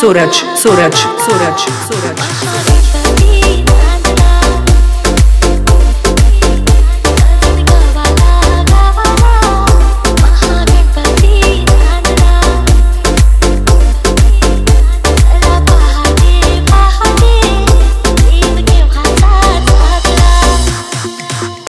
Suraj Suraj Suraj Suraj